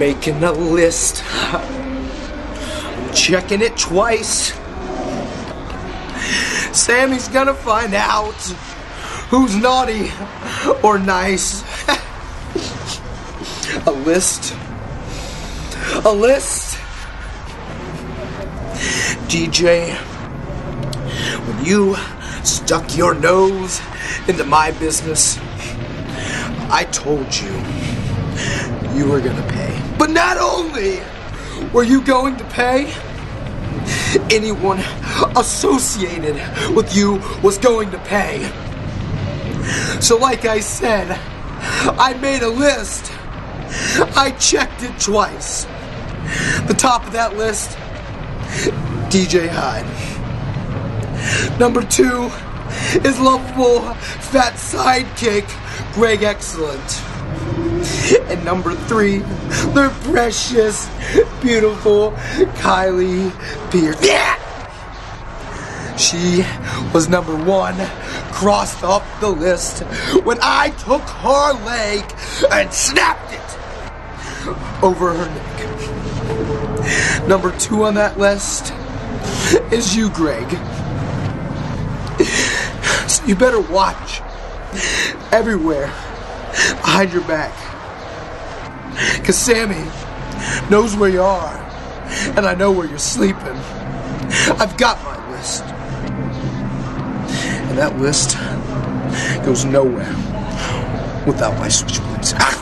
making a list. Checking it twice. Sami's gonna find out who's naughty or nice. a list. A list. DJ, when you stuck your nose into my business, I told you you were gonna pay. But not only were you going to pay, anyone associated with you was going to pay. So, like I said, I made a list. I checked it twice. The top of that list, DJ Hyde. Number two is lovable fat sidekick, Greg Excellent. And number three, the precious, beautiful Kylie Pierce. Yeah! She was number one, crossed off the list when I took her leg and snapped it over her neck. Number two on that list is you, Greg. So you better watch everywhere behind your back. Because Sami knows where you are, and I know where you're sleeping. I've got my list. And that list goes nowhere without my switchblades.